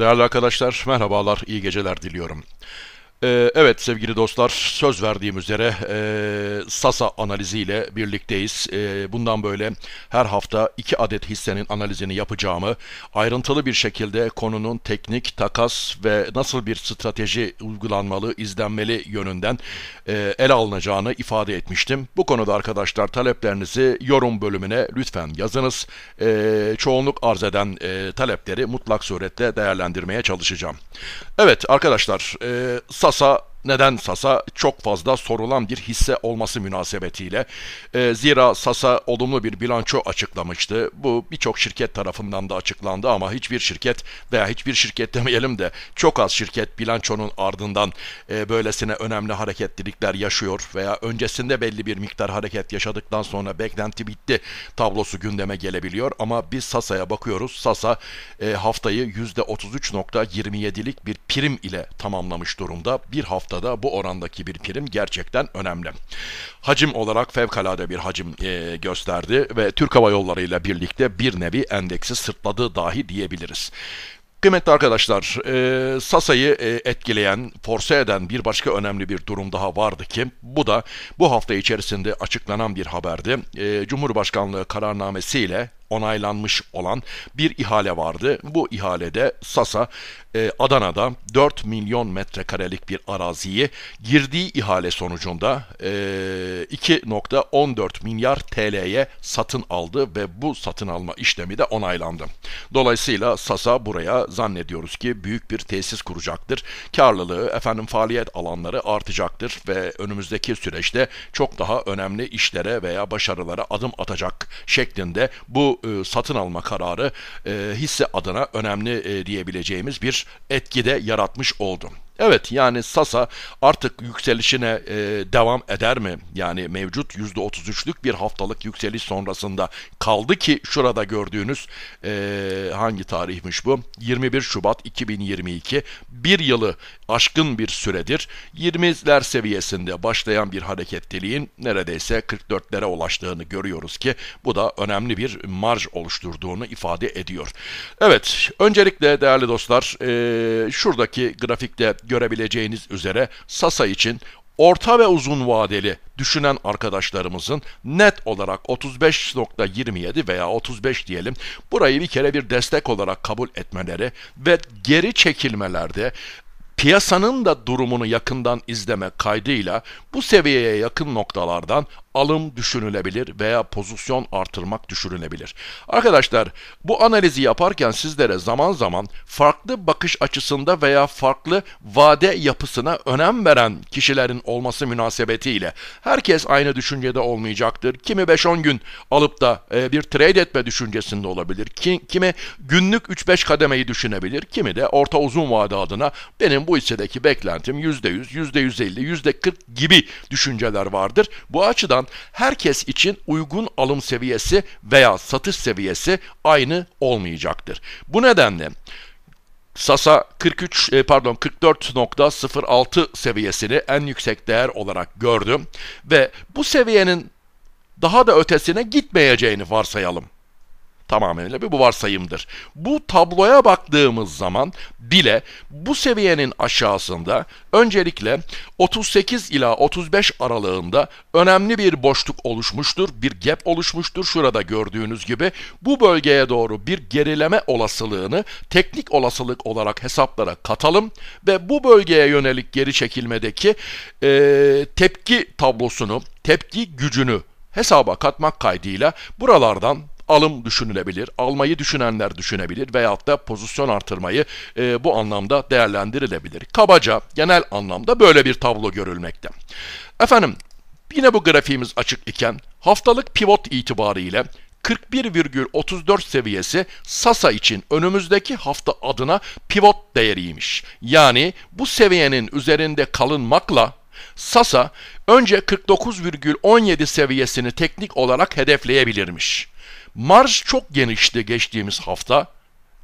Değerli arkadaşlar, merhabalar, iyi geceler diliyorum. Ee, evet sevgili dostlar, söz verdiğim üzere e, Sasa analiziyle birlikteyiz. E, bundan böyle her hafta iki adet hissenin analizini yapacağımı, ayrıntılı bir şekilde konunun teknik, takas ve nasıl bir strateji uygulanmalı, izlenmeli yönünden e, ele alınacağını ifade etmiştim. Bu konuda arkadaşlar taleplerinizi yorum bölümüne lütfen yazınız. E, çoğunluk arz eden e, talepleri mutlak surette değerlendirmeye çalışacağım. Evet arkadaşlar, e, Sasa Galatasaray neden Sasa çok fazla sorulan bir hisse olması münasebetiyle. E, zira Sasa olumlu bir bilanço açıklamıştı. Bu birçok şirket tarafından da açıklandı ama hiçbir şirket veya hiçbir şirket demeyelim de çok az şirket bilançonun ardından e, böylesine önemli hareketlilikler yaşıyor veya öncesinde belli bir miktar hareket yaşadıktan sonra beklenti bitti tablosu gündeme gelebiliyor. Ama biz Sasa'ya bakıyoruz. Sasa e, haftayı %33.27'lik bir prim ile tamamlamış durumda. Bir hafta haftada bu orandaki bir prim gerçekten önemli. Hacim olarak fevkalade bir hacim e, gösterdi ve Türk Hava Yolları ile birlikte bir nevi endeksi sırtladı dahi diyebiliriz. Kıymetli arkadaşlar, e, Sasa'yı e, etkileyen, force eden bir başka önemli bir durum daha vardı ki, bu da bu hafta içerisinde açıklanan bir haberdi. E, Cumhurbaşkanlığı kararnamesiyle onaylanmış olan bir ihale vardı. Bu ihalede Sasa e, Adana'da 4 milyon metrekarelik bir araziyi girdiği ihale sonucunda e, 2.14 milyar TL'ye satın aldı ve bu satın alma işlemi de onaylandı. Dolayısıyla Sasa buraya zannediyoruz ki büyük bir tesis kuracaktır. Karlılığı, efendim faaliyet alanları artacaktır ve önümüzdeki süreçte çok daha önemli işlere veya başarılara adım atacak şeklinde bu e, satın alma kararı e, hisse adına önemli e, diyebileceğimiz bir etkide yaratmış oldu. Evet yani Sasa artık yükselişine e, devam eder mi? Yani mevcut %33'lük bir haftalık yükseliş sonrasında kaldı ki şurada gördüğünüz e, hangi tarihmiş bu? 21 Şubat 2022 bir yılı aşkın bir süredir 20'ler seviyesinde başlayan bir hareketliliğin neredeyse 44'lere ulaştığını görüyoruz ki bu da önemli bir marj oluşturduğunu ifade ediyor. Evet öncelikle değerli dostlar e, şuradaki grafikte görebileceğiniz üzere Sasa için orta ve uzun vadeli düşünen arkadaşlarımızın net olarak 35.27 veya 35 diyelim burayı bir kere bir destek olarak kabul etmeleri ve geri çekilmelerde piyasanın da durumunu yakından izleme kaydıyla bu seviyeye yakın noktalardan alım düşünülebilir veya pozisyon artırmak düşünülebilir. Arkadaşlar bu analizi yaparken sizlere zaman zaman farklı bakış açısında veya farklı vade yapısına önem veren kişilerin olması münasebetiyle herkes aynı düşüncede olmayacaktır. Kimi 5-10 gün alıp da e, bir trade etme düşüncesinde olabilir. Ki, kimi günlük 3-5 kademeyi düşünebilir. Kimi de orta uzun vade adına benim bu hissedeki beklentim %100, %150, %40 gibi düşünceler vardır. Bu açıdan açısından herkes için uygun alım seviyesi veya satış seviyesi aynı olmayacaktır. Bu nedenle Sasa 43 e, pardon 44.06 seviyesini en yüksek değer olarak gördüm ve bu seviyenin daha da ötesine gitmeyeceğini varsayalım tamamıyla bir bu varsayımdır. Bu tabloya baktığımız zaman bile bu seviyenin aşağısında öncelikle 38 ila 35 aralığında önemli bir boşluk oluşmuştur, bir gap oluşmuştur. Şurada gördüğünüz gibi bu bölgeye doğru bir gerileme olasılığını teknik olasılık olarak hesaplara katalım ve bu bölgeye yönelik geri çekilmedeki e, tepki tablosunu, tepki gücünü hesaba katmak kaydıyla buralardan alım düşünülebilir, almayı düşünenler düşünebilir veyahut da pozisyon artırmayı e, bu anlamda değerlendirilebilir. Kabaca genel anlamda böyle bir tablo görülmekte. Efendim yine bu grafiğimiz açık iken haftalık pivot itibariyle 41,34 seviyesi Sasa için önümüzdeki hafta adına pivot değeriymiş. Yani bu seviyenin üzerinde kalınmakla Sasa önce 49,17 seviyesini teknik olarak hedefleyebilirmiş. Marj çok genişti geçtiğimiz hafta.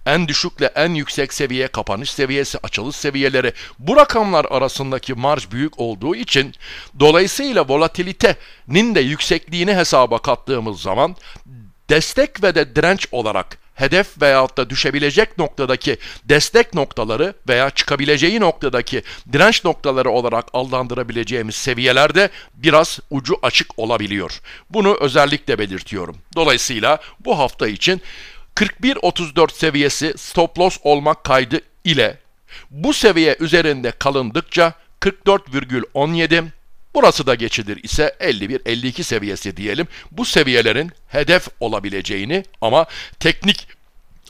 En düşükle en yüksek seviye kapanış seviyesi, açılış seviyeleri bu rakamlar arasındaki marj büyük olduğu için dolayısıyla volatilitenin de yüksekliğini hesaba kattığımız zaman destek ve de direnç olarak hedef veyahut da düşebilecek noktadaki destek noktaları veya çıkabileceği noktadaki direnç noktaları olarak adlandırabileceğimiz seviyelerde biraz ucu açık olabiliyor. Bunu özellikle belirtiyorum. Dolayısıyla bu hafta için 41.34 seviyesi stop loss olmak kaydı ile bu seviye üzerinde kalındıkça 44,17 Burası da geçilir ise 51-52 seviyesi diyelim. Bu seviyelerin hedef olabileceğini ama teknik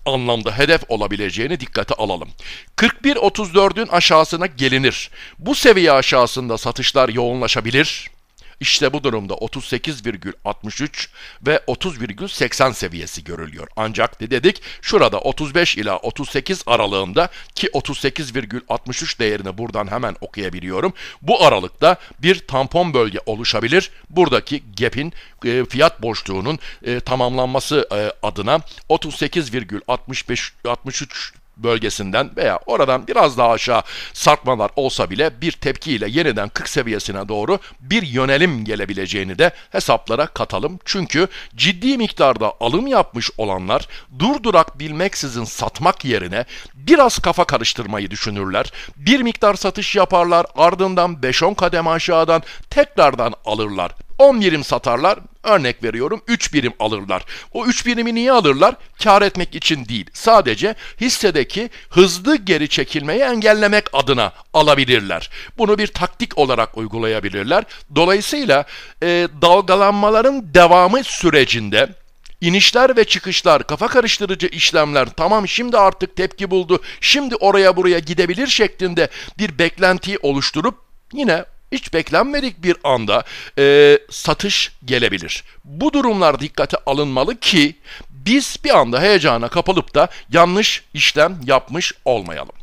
anlamda hedef olabileceğini dikkate alalım. 41-34'ün aşağısına gelinir. Bu seviye aşağısında satışlar yoğunlaşabilir işte bu durumda 38,63 ve 30,80 seviyesi görülüyor. Ancak ne dedik? Şurada 35 ila 38 aralığında ki 38,63 değerini buradan hemen okuyabiliyorum. Bu aralıkta bir tampon bölge oluşabilir. Buradaki gap'in e, fiyat boşluğunun e, tamamlanması e, adına 38,65 63 bölgesinden veya oradan biraz daha aşağı sarkmalar olsa bile bir tepkiyle yeniden 40 seviyesine doğru bir yönelim gelebileceğini de hesaplara katalım. Çünkü ciddi miktarda alım yapmış olanlar durdurak bilmeksizin satmak yerine biraz kafa karıştırmayı düşünürler. Bir miktar satış yaparlar ardından 5-10 kademe aşağıdan tekrardan alırlar. 10 birim satarlar, örnek veriyorum 3 birim alırlar. O 3 birimi niye alırlar? Kar etmek için değil. Sadece hissedeki hızlı geri çekilmeyi engellemek adına alabilirler. Bunu bir taktik olarak uygulayabilirler. Dolayısıyla e, dalgalanmaların devamı sürecinde İnişler ve çıkışlar, kafa karıştırıcı işlemler, tamam şimdi artık tepki buldu, şimdi oraya buraya gidebilir şeklinde bir beklentiyi oluşturup yine hiç beklenmedik bir anda e, satış gelebilir. Bu durumlar dikkate alınmalı ki biz bir anda heyecana kapılıp da yanlış işlem yapmış olmayalım.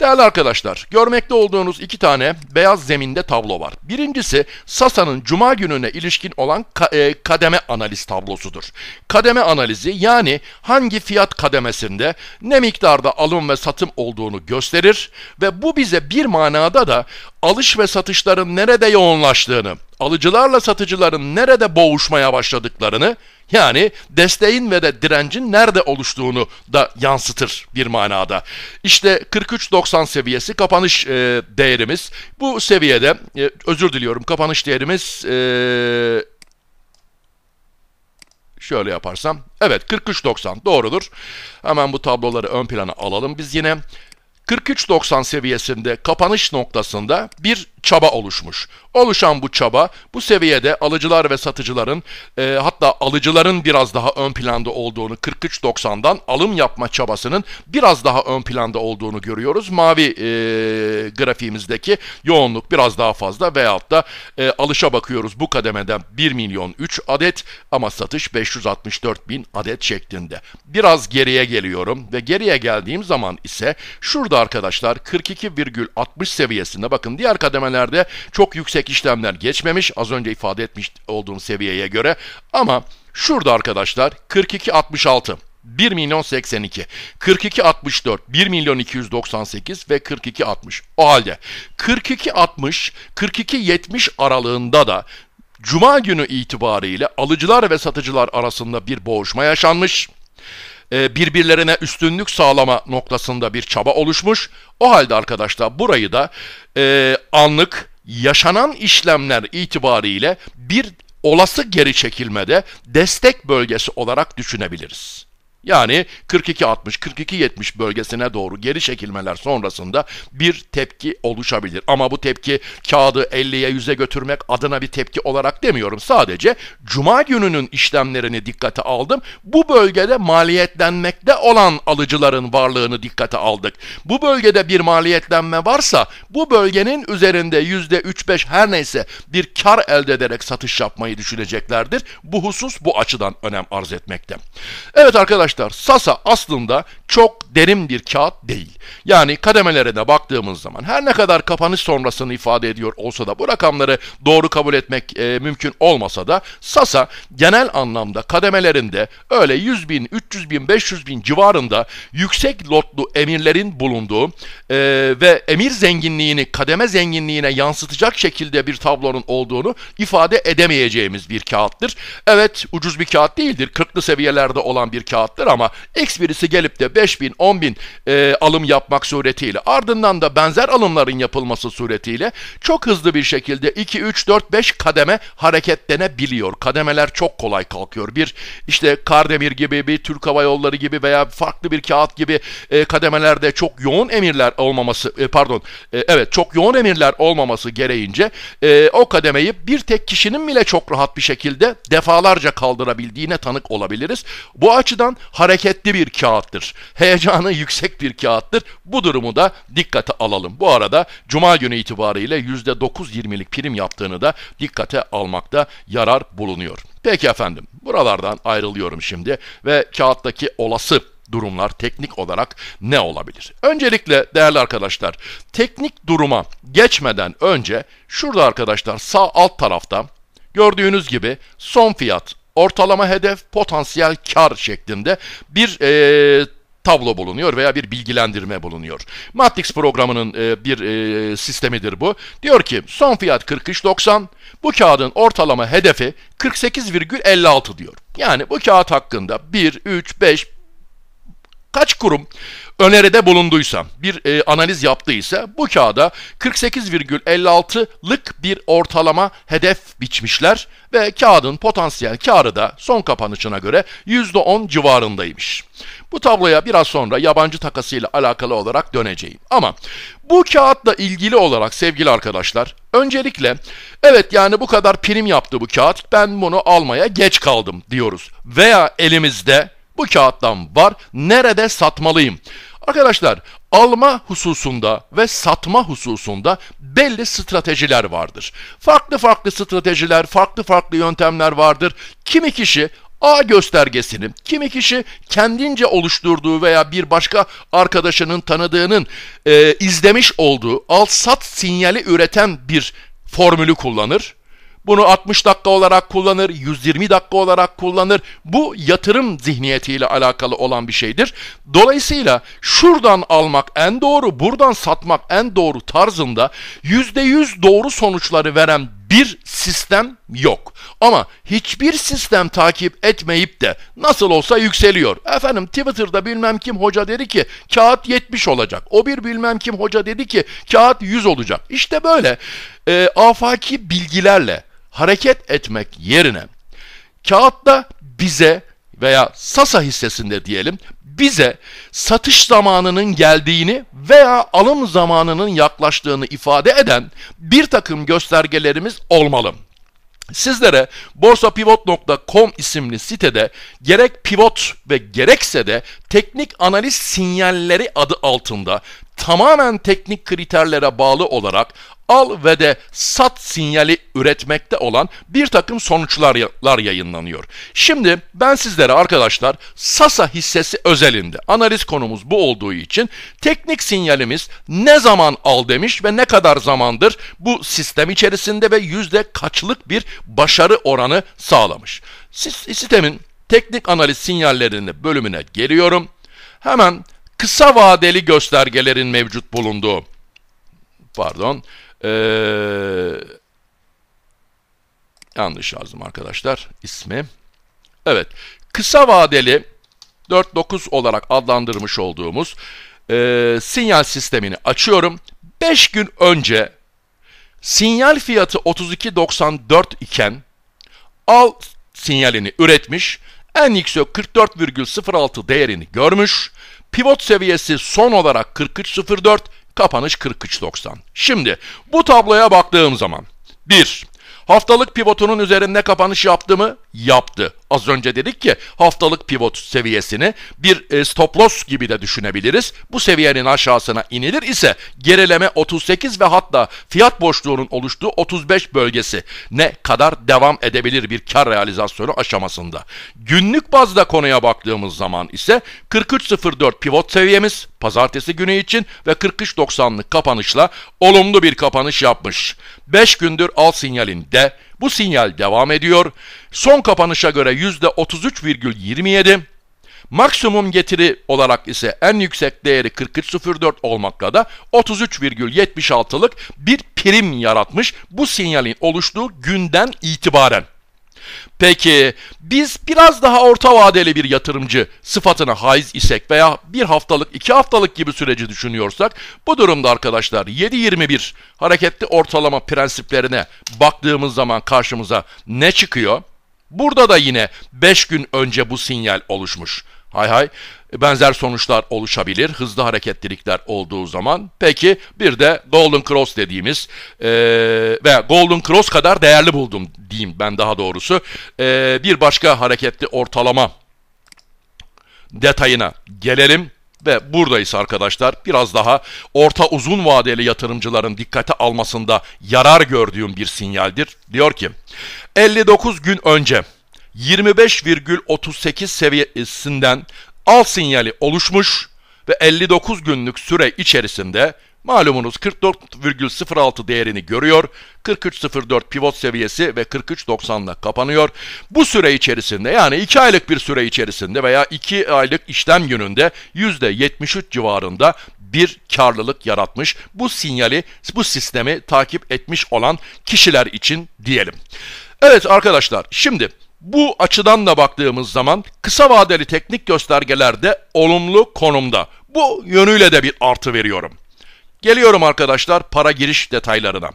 Değerli arkadaşlar, görmekte olduğunuz iki tane beyaz zeminde tablo var. Birincisi Sasa'nın cuma gününe ilişkin olan ka e, kademe analiz tablosudur. Kademe analizi yani hangi fiyat kademesinde ne miktarda alım ve satım olduğunu gösterir ve bu bize bir manada da alış ve satışların nerede yoğunlaştığını, alıcılarla satıcıların nerede boğuşmaya başladıklarını yani desteğin ve de direncin nerede oluştuğunu da yansıtır bir manada. İşte 43.90 seviyesi kapanış e, değerimiz. Bu seviyede e, özür diliyorum kapanış değerimiz e, şöyle yaparsam evet 43.90 doğrudur. Hemen bu tabloları ön plana alalım biz yine. 43.90 seviyesinde kapanış noktasında bir çaba oluşmuş. Oluşan bu çaba bu seviyede alıcılar ve satıcıların e, hatta alıcıların biraz daha ön planda olduğunu 43.90'dan alım yapma çabasının biraz daha ön planda olduğunu görüyoruz. Mavi e, grafiğimizdeki yoğunluk biraz daha fazla veyahut da e, alışa bakıyoruz bu kademeden 1 milyon 3 adet ama satış 564 bin adet şeklinde. Biraz geriye geliyorum ve geriye geldiğim zaman ise şurada arkadaşlar 42,60 seviyesinde bakın diğer kademeler işlemlerde çok yüksek işlemler geçmemiş az önce ifade etmiş olduğum seviyeye göre ama şurada arkadaşlar 42.66 1 milyon 82, 42 64, 1 milyon 298 ve 42 60. O halde 42 60, 42 70 aralığında da Cuma günü itibariyle alıcılar ve satıcılar arasında bir boğuşma yaşanmış. E, birbirlerine üstünlük sağlama noktasında bir çaba oluşmuş. O halde arkadaşlar burayı da e, anlık yaşanan işlemler itibariyle bir olası geri çekilmede destek bölgesi olarak düşünebiliriz. Yani 42-60-42-70 bölgesine doğru geri çekilmeler sonrasında bir tepki oluşabilir. Ama bu tepki kağıdı 50'ye 100'e götürmek adına bir tepki olarak demiyorum. Sadece cuma gününün işlemlerini dikkate aldım. Bu bölgede maliyetlenmekte olan alıcıların varlığını dikkate aldık. Bu bölgede bir maliyetlenme varsa bu bölgenin üzerinde %3-5 her neyse bir kar elde ederek satış yapmayı düşüneceklerdir. Bu husus bu açıdan önem arz etmekte. Evet arkadaşlar arkadaşlar Sasa aslında çok derin bir kağıt değil. Yani kademelerine baktığımız zaman her ne kadar kapanış sonrasını ifade ediyor olsa da bu rakamları doğru kabul etmek e, mümkün olmasa da Sasa genel anlamda kademelerinde öyle 100 bin, 300 bin, 500 bin civarında yüksek lotlu emirlerin bulunduğu e, ve emir zenginliğini kademe zenginliğine yansıtacak şekilde bir tablonun olduğunu ifade edemeyeceğimiz bir kağıttır. Evet ucuz bir kağıt değildir. 40'lı seviyelerde olan bir kağıttır olacaktır ama X birisi gelip de 5000, 10000 e, alım yapmak suretiyle ardından da benzer alımların yapılması suretiyle çok hızlı bir şekilde 2, 3, 4, 5 kademe hareketlenebiliyor. Kademeler çok kolay kalkıyor. Bir işte Kardemir gibi, bir Türk Hava Yolları gibi veya farklı bir kağıt gibi e, kademelerde çok yoğun emirler olmaması, e, pardon, e, evet çok yoğun emirler olmaması gereğince e, o kademeyi bir tek kişinin bile çok rahat bir şekilde defalarca kaldırabildiğine tanık olabiliriz. Bu açıdan hareketli bir kağıttır. Heyecanı yüksek bir kağıttır. Bu durumu da dikkate alalım. Bu arada Cuma günü itibariyle %9.20'lik prim yaptığını da dikkate almakta yarar bulunuyor. Peki efendim, buralardan ayrılıyorum şimdi ve kağıttaki olası durumlar teknik olarak ne olabilir? Öncelikle değerli arkadaşlar, teknik duruma geçmeden önce şurada arkadaşlar sağ alt tarafta gördüğünüz gibi son fiyat, ortalama hedef, potansiyel kar şeklinde bir e, tablo bulunuyor veya bir bilgilendirme bulunuyor. Matrix programının e, bir e, sistemidir bu. Diyor ki son fiyat 43.90, bu kağıdın ortalama hedefi 48,56 diyor. Yani bu kağıt hakkında 1, 3, 5, kaç kurum öneride bulunduysa, bir e, analiz yaptıysa bu kağıda 48,56'lık bir ortalama hedef biçmişler ve kağıdın potansiyel karı da son kapanışına göre %10 civarındaymış. Bu tabloya biraz sonra yabancı takasıyla alakalı olarak döneceğim. Ama bu kağıtla ilgili olarak sevgili arkadaşlar, öncelikle evet yani bu kadar prim yaptı bu kağıt, ben bunu almaya geç kaldım diyoruz. Veya elimizde bu kağıttan var. Nerede satmalıyım? Arkadaşlar alma hususunda ve satma hususunda belli stratejiler vardır. Farklı farklı stratejiler, farklı farklı yöntemler vardır. Kimi kişi A göstergesini, kimi kişi kendince oluşturduğu veya bir başka arkadaşının tanıdığının e, izlemiş olduğu al-sat sinyali üreten bir formülü kullanır. Bunu 60 dakika olarak kullanır, 120 dakika olarak kullanır. Bu yatırım zihniyetiyle alakalı olan bir şeydir. Dolayısıyla şuradan almak en doğru, buradan satmak en doğru tarzında %100 doğru sonuçları veren bir sistem yok. Ama hiçbir sistem takip etmeyip de nasıl olsa yükseliyor. Efendim Twitter'da bilmem kim hoca dedi ki kağıt 70 olacak. O bir bilmem kim hoca dedi ki kağıt 100 olacak. İşte böyle e, afaki bilgilerle hareket etmek yerine kağıtta bize veya Sasa hissesinde diyelim bize satış zamanının geldiğini veya alım zamanının yaklaştığını ifade eden bir takım göstergelerimiz olmalı. Sizlere borsapivot.com isimli sitede gerek pivot ve gerekse de teknik analiz sinyalleri adı altında tamamen teknik kriterlere bağlı olarak al ve de sat sinyali üretmekte olan bir takım sonuçlar yayınlanıyor. Şimdi ben sizlere arkadaşlar Sasa hissesi özelinde analiz konumuz bu olduğu için teknik sinyalimiz ne zaman al demiş ve ne kadar zamandır bu sistem içerisinde ve yüzde kaçlık bir başarı oranı sağlamış. Sistemin teknik analiz sinyallerini bölümüne geliyorum. Hemen kısa vadeli göstergelerin mevcut bulunduğu pardon ee, yanlış yazdım arkadaşlar ismi. Evet kısa vadeli 4-9 olarak adlandırmış olduğumuz e, sinyal sistemini açıyorum. 5 gün önce sinyal fiyatı 32.94 iken al sinyalini üretmiş. En yüksek 44,06 değerini görmüş. Pivot seviyesi son olarak 43.04 Kapanış 43.90. Şimdi bu tabloya baktığım zaman 1. Haftalık pivotunun üzerinde kapanış yaptı mı? Yaptı. Az önce dedik ki haftalık pivot seviyesini bir e, stop loss gibi de düşünebiliriz. Bu seviyenin aşağısına inilir ise gerileme 38 ve hatta fiyat boşluğunun oluştuğu 35 bölgesi ne kadar devam edebilir bir kar realizasyonu aşamasında. Günlük bazda konuya baktığımız zaman ise 43.04 pivot seviyemiz pazartesi günü için ve 43.90'lık kapanışla olumlu bir kapanış yapmış. 5 gündür al sinyalinde bu sinyal devam ediyor. Son kapanışa göre %33,27, maksimum getiri olarak ise en yüksek değeri 43.04 olmakla da 33,76'lık bir prim yaratmış bu sinyalin oluştuğu günden itibaren. Peki biz biraz daha orta vadeli bir yatırımcı sıfatına haiz isek veya bir haftalık, iki haftalık gibi süreci düşünüyorsak bu durumda arkadaşlar 7-21 hareketli ortalama prensiplerine baktığımız zaman karşımıza ne çıkıyor? Burada da yine 5 gün önce bu sinyal oluşmuş. Hay hay benzer sonuçlar oluşabilir hızlı hareketlilikler olduğu zaman. Peki bir de Golden Cross dediğimiz e, ve Golden Cross kadar değerli buldum diyeyim ben daha doğrusu. E, bir başka hareketli ortalama detayına gelelim. Ve buradayız arkadaşlar. Biraz daha orta uzun vadeli yatırımcıların dikkate almasında yarar gördüğüm bir sinyaldir. Diyor ki 59 gün önce 25,38 seviyesinden al sinyali oluşmuş ve 59 günlük süre içerisinde malumunuz 44,06 değerini görüyor. 43.04 pivot seviyesi ve 43.90'la kapanıyor. Bu süre içerisinde yani 2 aylık bir süre içerisinde veya 2 aylık işlem gününde %73 civarında bir karlılık yaratmış. Bu sinyali, bu sistemi takip etmiş olan kişiler için diyelim. Evet arkadaşlar şimdi bu açıdan da baktığımız zaman kısa vadeli teknik göstergelerde olumlu konumda. Bu yönüyle de bir artı veriyorum. Geliyorum arkadaşlar para giriş detaylarına.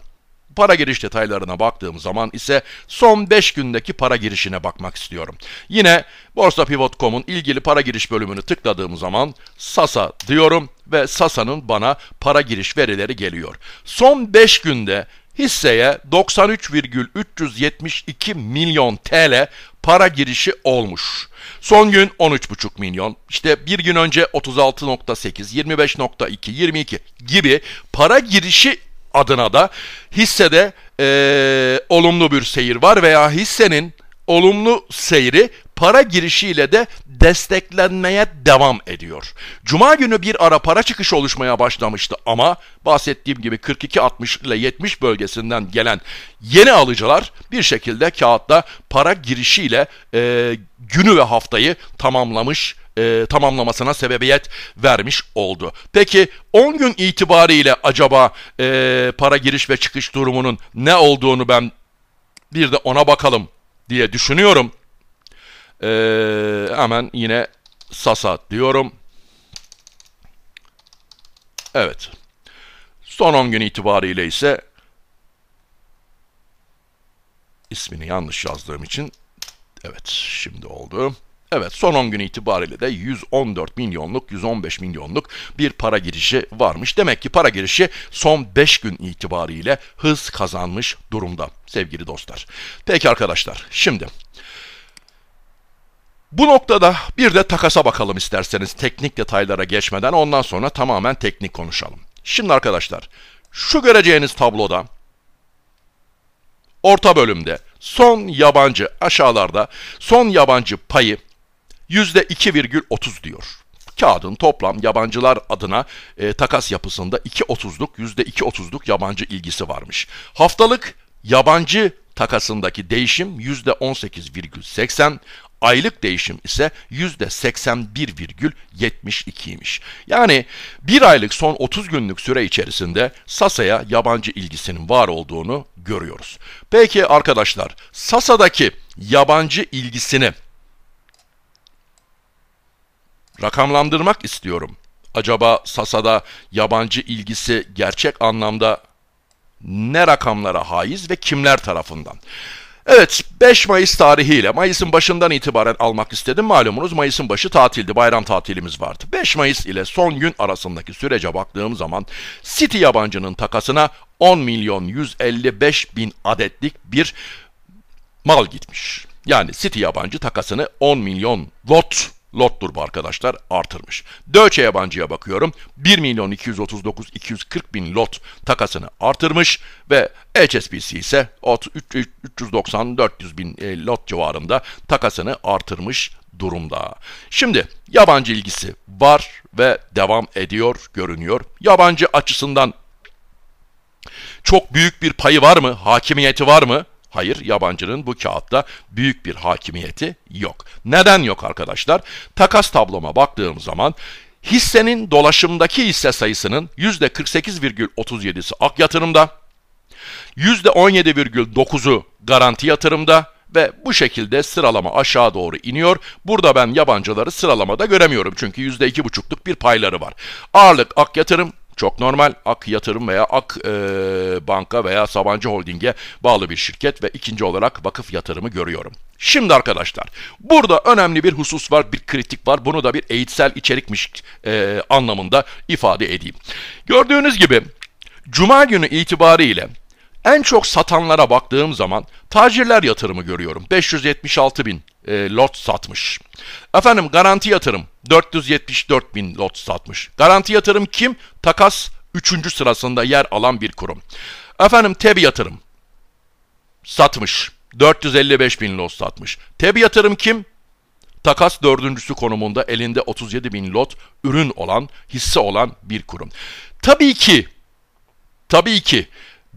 Para giriş detaylarına baktığım zaman ise son 5 gündeki para girişine bakmak istiyorum. Yine borsapivot.com'un ilgili para giriş bölümünü tıkladığım zaman Sasa diyorum ve Sasa'nın bana para giriş verileri geliyor. Son 5 günde hisseye 93,372 milyon TL para girişi olmuş. Son gün 13,5 milyon, işte bir gün önce 36,8, 25,2, 22 gibi para girişi adına da hissede ee, olumlu bir seyir var veya hissenin olumlu seyri para girişiyle de desteklenmeye devam ediyor. Cuma günü bir ara para çıkışı oluşmaya başlamıştı ama bahsettiğim gibi 42-60 ile 70 bölgesinden gelen yeni alıcılar bir şekilde kağıtta para girişiyle e, günü ve haftayı tamamlamış e, tamamlamasına sebebiyet vermiş oldu. Peki 10 gün itibariyle acaba e, para giriş ve çıkış durumunun ne olduğunu ben bir de ona bakalım diye düşünüyorum. Ee, hemen yine Sasa diyorum. Evet. Son 10 gün itibariyle ise ismini yanlış yazdığım için evet şimdi oldu. Evet son 10 gün itibariyle de 114 milyonluk 115 milyonluk bir para girişi varmış. Demek ki para girişi son 5 gün itibariyle hız kazanmış durumda sevgili dostlar. Peki arkadaşlar şimdi bu noktada bir de takasa bakalım isterseniz teknik detaylara geçmeden ondan sonra tamamen teknik konuşalım. Şimdi arkadaşlar şu göreceğiniz tabloda orta bölümde son yabancı aşağılarda son yabancı payı %2,30 diyor. Kağıdın toplam yabancılar adına e, takas yapısında 2.30'luk %2.30'luk yabancı ilgisi varmış. Haftalık yabancı takasındaki değişim %18,80, Aylık değişim ise %81,72'ymiş. Yani bir aylık son 30 günlük süre içerisinde Sasa'ya yabancı ilgisinin var olduğunu görüyoruz. Peki arkadaşlar, Sasa'daki yabancı ilgisini rakamlandırmak istiyorum. Acaba Sasa'da yabancı ilgisi gerçek anlamda ne rakamlara haiz ve kimler tarafından? Evet 5 Mayıs tarihiyle Mayıs'ın başından itibaren almak istedim. Malumunuz Mayıs'ın başı tatildi. Bayram tatilimiz vardı. 5 Mayıs ile son gün arasındaki sürece baktığım zaman City yabancının takasına 10 milyon 155 bin adetlik bir mal gitmiş. Yani City yabancı takasını 10 milyon lot lottur bu arkadaşlar artırmış. Deutsche yabancıya bakıyorum. 1 milyon 239 240 bin lot takasını artırmış ve HSBC ise 390 400 bin e, lot civarında takasını artırmış durumda. Şimdi yabancı ilgisi var ve devam ediyor görünüyor. Yabancı açısından çok büyük bir payı var mı? Hakimiyeti var mı? Hayır, yabancının bu kağıtta büyük bir hakimiyeti yok. Neden yok arkadaşlar? Takas tabloma baktığım zaman hissenin dolaşımdaki hisse sayısının %48,37'si ak yatırımda, %17,9'u garanti yatırımda ve bu şekilde sıralama aşağı doğru iniyor. Burada ben yabancıları sıralamada göremiyorum çünkü %2,5'luk bir payları var. Ağırlık ak yatırım, çok normal Ak Yatırım veya Ak e, Banka veya Sabancı Holding'e bağlı bir şirket ve ikinci olarak vakıf yatırımı görüyorum. Şimdi arkadaşlar burada önemli bir husus var, bir kritik var. Bunu da bir eğitsel içerikmiş e, anlamında ifade edeyim. Gördüğünüz gibi Cuma günü itibariyle en çok satanlara baktığım zaman tacirler yatırımı görüyorum. 576 bin e, lot satmış. Efendim garanti yatırım 474 bin lot satmış. Garanti yatırım kim? Takas 3. sırasında yer alan bir kurum. Efendim TEB yatırım satmış. 455 bin lot satmış. TEB yatırım kim? Takas dördüncüsü konumunda elinde 37 bin lot ürün olan, hisse olan bir kurum. Tabii ki, tabii ki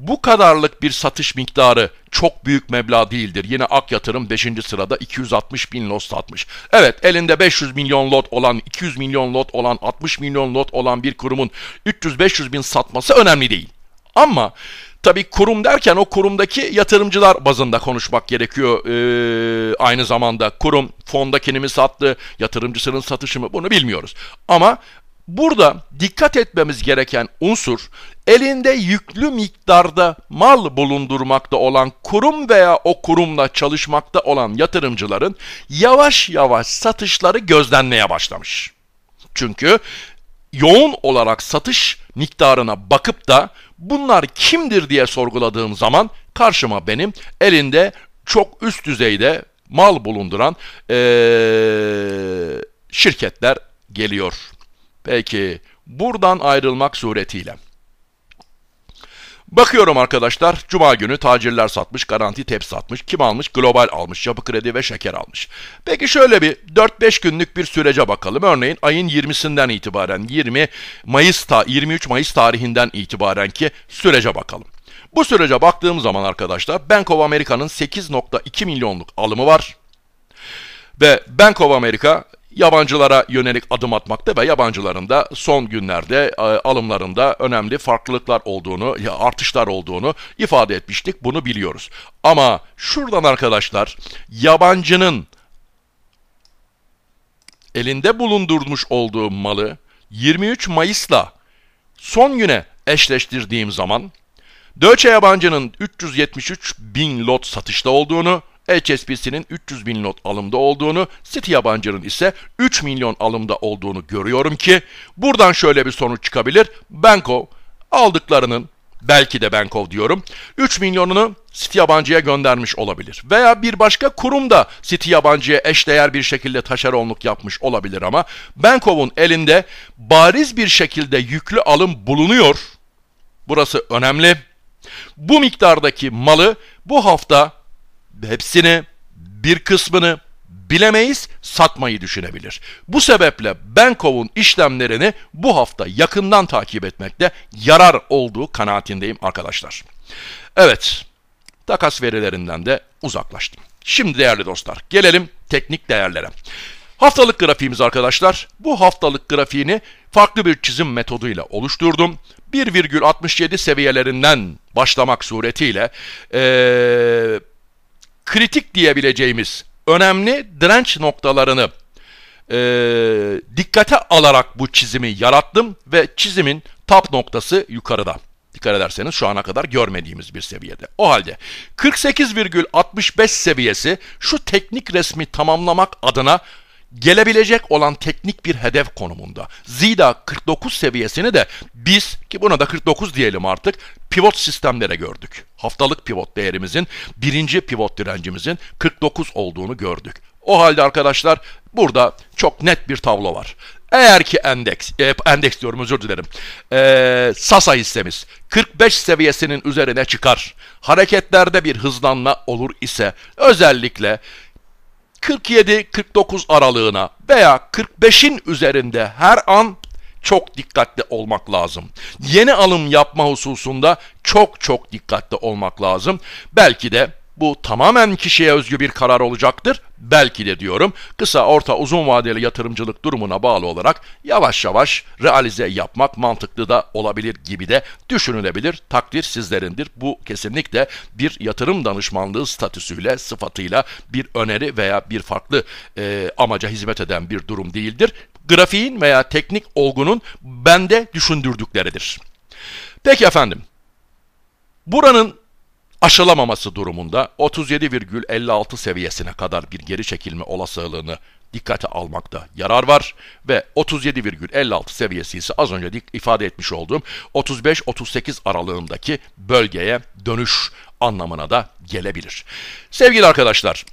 bu kadarlık bir satış miktarı çok büyük meblağ değildir. Yine Ak Yatırım 5. sırada 260 bin lot satmış. Evet elinde 500 milyon lot olan, 200 milyon lot olan, 60 milyon lot olan bir kurumun 300-500 bin satması önemli değil. Ama tabii kurum derken o kurumdaki yatırımcılar bazında konuşmak gerekiyor. Ee, aynı zamanda kurum fondakini mi sattı, yatırımcısının satışı mı bunu bilmiyoruz. Ama Burada dikkat etmemiz gereken unsur elinde yüklü miktarda mal bulundurmakta olan kurum veya o kurumla çalışmakta olan yatırımcıların yavaş yavaş satışları gözlenmeye başlamış. Çünkü yoğun olarak satış miktarına bakıp da bunlar kimdir diye sorguladığım zaman karşıma benim elinde çok üst düzeyde mal bulunduran ee, şirketler geliyor. Peki buradan ayrılmak suretiyle. Bakıyorum arkadaşlar, Cuma günü tacirler satmış, garanti tep satmış, kim almış? Global almış, yapı kredi ve şeker almış. Peki şöyle bir 4-5 günlük bir sürece bakalım. Örneğin ayın 20'sinden itibaren, 20 Mayıs, 23 Mayıs tarihinden itibaren ki sürece bakalım. Bu sürece baktığım zaman arkadaşlar, Bank of America'nın 8.2 milyonluk alımı var. Ve Bank of America yabancılara yönelik adım atmakta ve yabancıların da son günlerde e, alımlarında önemli farklılıklar olduğunu, ya artışlar olduğunu ifade etmiştik. Bunu biliyoruz. Ama şuradan arkadaşlar yabancının elinde bulundurmuş olduğu malı 23 Mayıs'la son güne eşleştirdiğim zaman Deutsche yabancının 373 bin lot satışta olduğunu, HSBC'nin 300 bin lot alımda olduğunu, City yabancının ise 3 milyon alımda olduğunu görüyorum ki buradan şöyle bir sonuç çıkabilir. Banko aldıklarının belki de Bankov diyorum. 3 milyonunu City yabancıya göndermiş olabilir. Veya bir başka kurum da City yabancıya eşdeğer bir şekilde taşeronluk yapmış olabilir ama Bankov'un elinde bariz bir şekilde yüklü alım bulunuyor. Burası önemli. Bu miktardaki malı bu hafta hepsini, bir kısmını bilemeyiz, satmayı düşünebilir. Bu sebeple Bankov'un işlemlerini bu hafta yakından takip etmekte yarar olduğu kanaatindeyim arkadaşlar. Evet, takas verilerinden de uzaklaştım. Şimdi değerli dostlar, gelelim teknik değerlere. Haftalık grafiğimiz arkadaşlar. Bu haftalık grafiğini farklı bir çizim metoduyla oluşturdum. 1,67 seviyelerinden başlamak suretiyle ee, kritik diyebileceğimiz önemli direnç noktalarını e, dikkate alarak bu çizimi yarattım ve çizimin tap noktası yukarıda. Dikkat ederseniz şu ana kadar görmediğimiz bir seviyede. O halde 48,65 seviyesi şu teknik resmi tamamlamak adına gelebilecek olan teknik bir hedef konumunda. Zira 49 seviyesini de biz ki buna da 49 diyelim artık pivot sistemlere gördük. Haftalık pivot değerimizin birinci pivot direncimizin 49 olduğunu gördük. O halde arkadaşlar burada çok net bir tablo var. Eğer ki endeks, e, endeks diyorum özür dilerim, e, Sasa hissemiz 45 seviyesinin üzerine çıkar, hareketlerde bir hızlanma olur ise özellikle 47-49 aralığına veya 45'in üzerinde her an çok dikkatli olmak lazım. Yeni alım yapma hususunda çok çok dikkatli olmak lazım. Belki de Bu tamamen kişiye özgü bir karar olacaktır. Belki de diyorum kısa, orta, uzun vadeli yatırımcılık durumuna bağlı olarak yavaş yavaş realize yapmak mantıklı da olabilir gibi de düşünülebilir. Takdir sizlerindir. Bu kesinlikle bir yatırım danışmanlığı statüsüyle, sıfatıyla bir öneri veya bir farklı e, amaca hizmet eden bir durum değildir. Grafiğin veya teknik olgunun bende düşündürdükleridir. Peki efendim, buranın aşılamaması durumunda 37,56 seviyesine kadar bir geri çekilme olasılığını dikkate almakta yarar var ve 37,56 seviyesi ise az önce ifade etmiş olduğum 35-38 aralığındaki bölgeye dönüş anlamına da gelebilir. Sevgili arkadaşlar,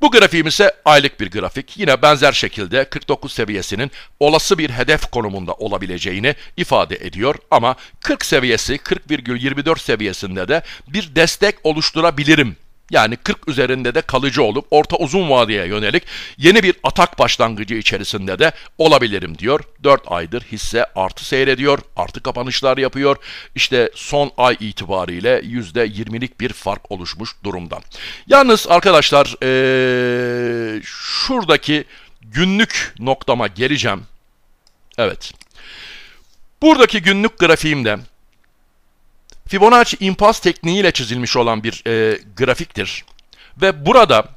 bu grafiğim ise aylık bir grafik. Yine benzer şekilde 49 seviyesinin olası bir hedef konumunda olabileceğini ifade ediyor. Ama 40 seviyesi 40,24 seviyesinde de bir destek oluşturabilirim yani 40 üzerinde de kalıcı olup orta uzun vadeye yönelik yeni bir atak başlangıcı içerisinde de olabilirim diyor. 4 aydır hisse artı seyrediyor, artı kapanışlar yapıyor. İşte son ay itibariyle %20'lik bir fark oluşmuş durumda. Yalnız arkadaşlar ee, şuradaki günlük noktama geleceğim. Evet. Buradaki günlük grafiğimde Fibonacci impas tekniğiyle çizilmiş olan bir e, grafiktir. Ve burada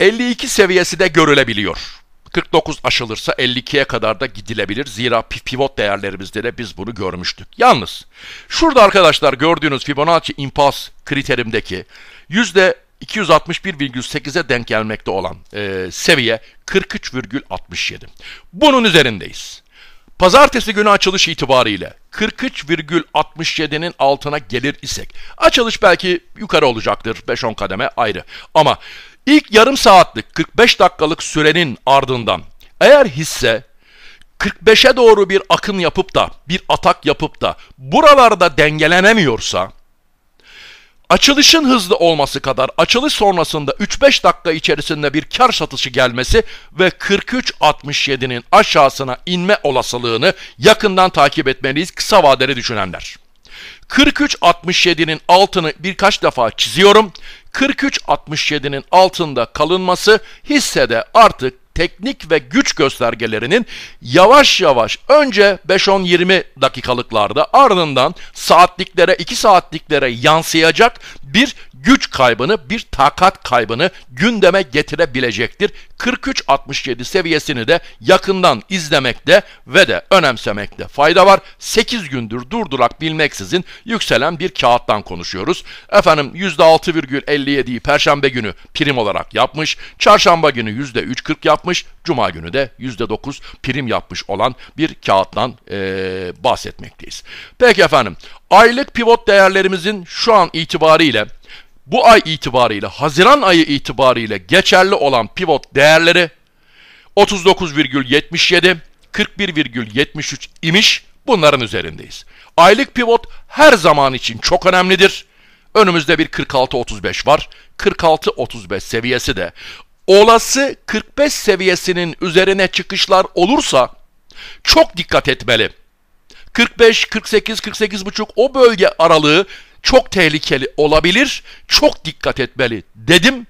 52 seviyesi de görülebiliyor. 49 aşılırsa 52'ye kadar da gidilebilir. Zira pivot değerlerimizde de biz bunu görmüştük. Yalnız şurada arkadaşlar gördüğünüz Fibonacci impas kriterimdeki %261,8'e denk gelmekte olan e, seviye 43,67. Bunun üzerindeyiz. Pazartesi günü açılış itibariyle 43,67'nin altına gelir isek, açılış belki yukarı olacaktır 5-10 kademe ayrı. Ama ilk yarım saatlik 45 dakikalık sürenin ardından eğer hisse 45'e doğru bir akın yapıp da bir atak yapıp da buralarda dengelenemiyorsa açılışın hızlı olması kadar açılış sonrasında 3-5 dakika içerisinde bir kar satışı gelmesi ve 43.67'nin aşağısına inme olasılığını yakından takip etmeliyiz kısa vadeli düşünenler. 43.67'nin altını birkaç defa çiziyorum. 43.67'nin altında kalınması hissede artık teknik ve güç göstergelerinin yavaş yavaş önce 5-10-20 dakikalıklarda ardından saatliklere 2 saatliklere yansıyacak bir güç kaybını, bir takat kaybını gündeme getirebilecektir. 43-67 seviyesini de yakından izlemekte ve de önemsemekte fayda var. 8 gündür durdurak bilmeksizin yükselen bir kağıttan konuşuyoruz. Efendim %6,57'yi Perşembe günü prim olarak yapmış, Çarşamba günü %3,40 yapmış, Cuma günü de %9 prim yapmış olan bir kağıttan ee, bahsetmekteyiz. Peki efendim, aylık pivot değerlerimizin şu an itibariyle bu ay itibariyle, Haziran ayı itibariyle geçerli olan pivot değerleri 39,77, 41,73 imiş. Bunların üzerindeyiz. Aylık pivot her zaman için çok önemlidir. Önümüzde bir 46-35 var. 46-35 seviyesi de olası 45 seviyesinin üzerine çıkışlar olursa çok dikkat etmeli. 45, 48, 48 buçuk o bölge aralığı çok tehlikeli olabilir, çok dikkat etmeli dedim.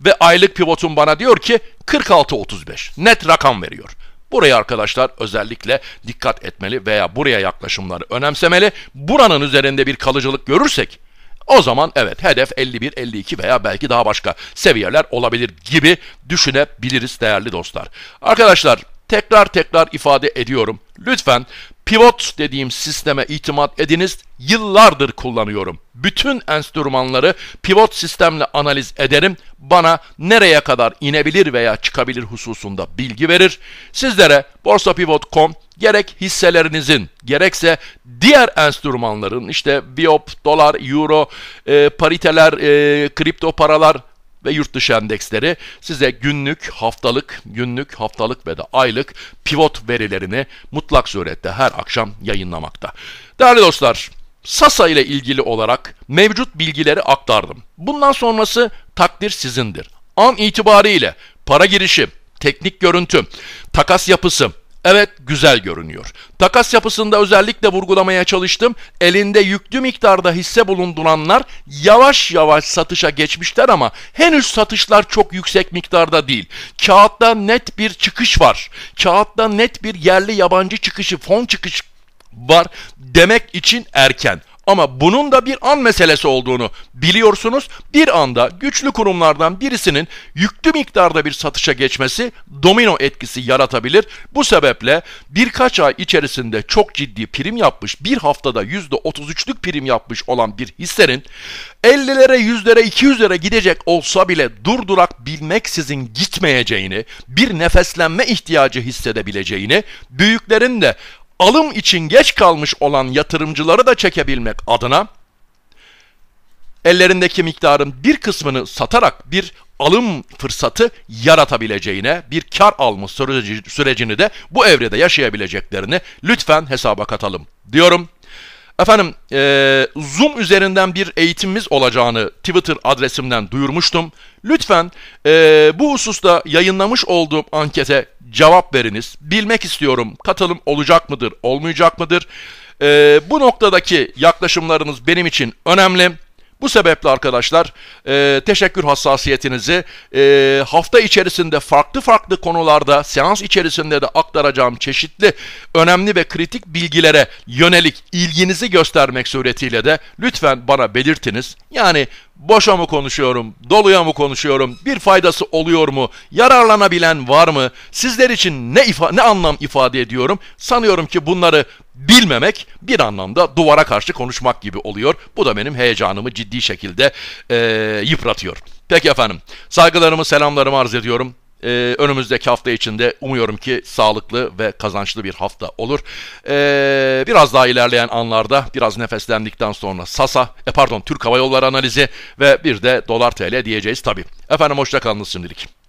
Ve aylık pivotum bana diyor ki 46-35 net rakam veriyor. Buraya arkadaşlar özellikle dikkat etmeli veya buraya yaklaşımları önemsemeli. Buranın üzerinde bir kalıcılık görürsek o zaman evet hedef 51, 52 veya belki daha başka seviyeler olabilir gibi düşünebiliriz değerli dostlar. Arkadaşlar tekrar tekrar ifade ediyorum. Lütfen pivot dediğim sisteme itimat ediniz. Yıllardır kullanıyorum. Bütün enstrümanları pivot sistemle analiz ederim. Bana nereye kadar inebilir veya çıkabilir hususunda bilgi verir. Sizlere borsapivot.com gerek hisselerinizin gerekse diğer enstrümanların işte biop, dolar, euro, e, pariteler, e, kripto paralar ve yurt dışı endeksleri size günlük, haftalık, günlük, haftalık ve de aylık pivot verilerini mutlak surette her akşam yayınlamakta. Değerli dostlar, Sasa ile ilgili olarak mevcut bilgileri aktardım. Bundan sonrası takdir sizindir. An itibariyle para girişi, teknik görüntü, takas yapısı, Evet güzel görünüyor. Takas yapısında özellikle vurgulamaya çalıştım. Elinde yüklü miktarda hisse bulunduranlar yavaş yavaş satışa geçmişler ama henüz satışlar çok yüksek miktarda değil. Kağıtta net bir çıkış var. Kağıtta net bir yerli yabancı çıkışı, fon çıkışı var demek için erken. Ama bunun da bir an meselesi olduğunu biliyorsunuz. Bir anda güçlü kurumlardan birisinin yüklü miktarda bir satışa geçmesi domino etkisi yaratabilir. Bu sebeple birkaç ay içerisinde çok ciddi prim yapmış, bir haftada %33'lük prim yapmış olan bir hissenin 50'lere, 100'lere, 200'lere gidecek olsa bile durdurak bilmeksizin gitmeyeceğini, bir nefeslenme ihtiyacı hissedebileceğini, büyüklerin de alım için geç kalmış olan yatırımcıları da çekebilmek adına ellerindeki miktarın bir kısmını satarak bir alım fırsatı yaratabileceğine, bir kar alma süreci, sürecini de bu evrede yaşayabileceklerini lütfen hesaba katalım diyorum. Efendim, e, Zoom üzerinden bir eğitimimiz olacağını Twitter adresimden duyurmuştum. Lütfen e, bu hususta yayınlamış olduğum ankete cevap veriniz. Bilmek istiyorum katılım olacak mıdır, olmayacak mıdır? E, bu noktadaki yaklaşımlarınız benim için önemli. Bu sebeple arkadaşlar e, teşekkür hassasiyetinizi e, hafta içerisinde farklı farklı konularda seans içerisinde de aktaracağım çeşitli önemli ve kritik bilgilere yönelik ilginizi göstermek suretiyle de lütfen bana belirtiniz. Yani boşa mı konuşuyorum, doluya mı konuşuyorum, bir faydası oluyor mu, yararlanabilen var mı, sizler için ne, ifa ne anlam ifade ediyorum? Sanıyorum ki bunları bilmemek bir anlamda duvara karşı konuşmak gibi oluyor. Bu da benim heyecanımı ciddi şekilde e, yıpratıyor. Peki efendim, saygılarımı, selamlarımı arz ediyorum. Ee, önümüzdeki hafta içinde umuyorum ki sağlıklı ve kazançlı bir hafta olur. Ee, biraz daha ilerleyen anlarda biraz nefeslendikten sonra Sasa, e pardon Türk Hava Yolları analizi ve bir de Dolar TL diyeceğiz tabii. Efendim hoşçakalınız şimdilik.